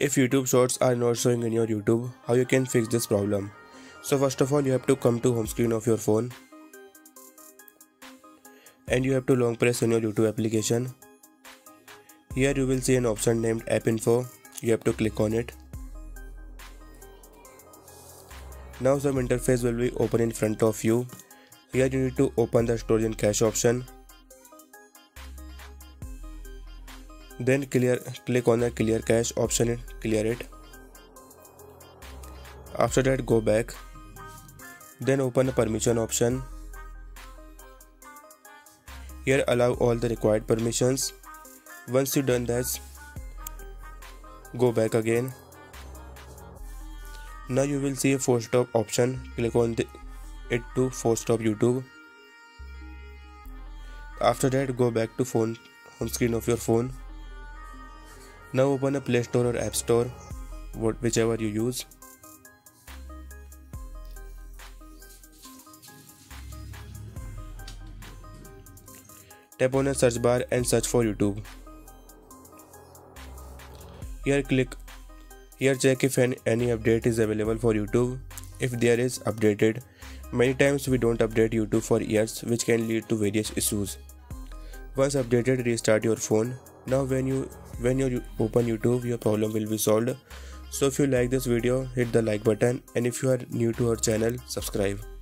if youtube shorts are not showing in your youtube how you can fix this problem? So first of all you have to come to home screen of your phone. And you have to long press on your youtube application. Here you will see an option named app info. You have to click on it. Now some interface will be open in front of you. Here you need to open the storage and cache option then clear click on the clear cache option and clear it. After that go back. Then open the permission option. Here allow all the required permissions. Once you done that go back again. Now you will see a force stop option. Click on the, it to force stop youtube. After that go back to phone home screen of your phone now open a Play Store or App Store, whichever you use. Tap on a search bar and search for YouTube. Here click here check if any, any update is available for YouTube. If there is updated, many times we don't update YouTube for years which can lead to various issues. Once updated restart your phone. Now when you when you open youtube your problem will be solved. So if you like this video hit the like button. And if you are new to our channel subscribe